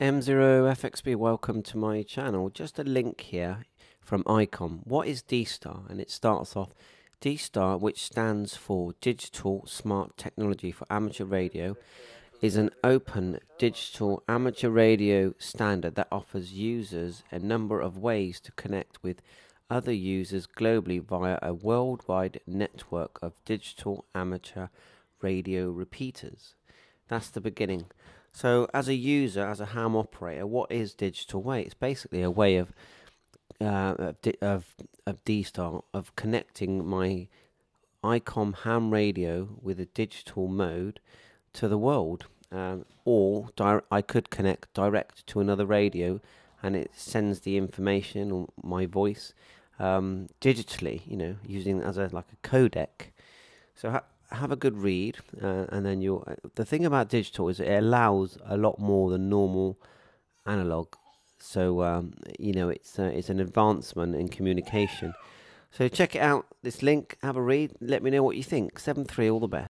M0FXB, welcome to my channel. Just a link here from ICOM. What is D-Star? And it starts off D-Star, which stands for Digital Smart Technology for Amateur Radio, is an open digital amateur radio standard that offers users a number of ways to connect with other users globally via a worldwide network of digital amateur radio repeaters. That's the beginning. So, as a user, as a ham operator, what is digital way? It's basically a way of uh, of, of D-Star of connecting my ICOM ham radio with a digital mode to the world, um, or I could connect direct to another radio, and it sends the information or my voice um, digitally. You know, using as a like a codec. So. Ha- have a good read, uh, and then you'll. Uh, the thing about digital is it allows a lot more than normal analog. So um, you know it's uh, it's an advancement in communication. So check it out. This link. Have a read. Let me know what you think. Seven three. All the best.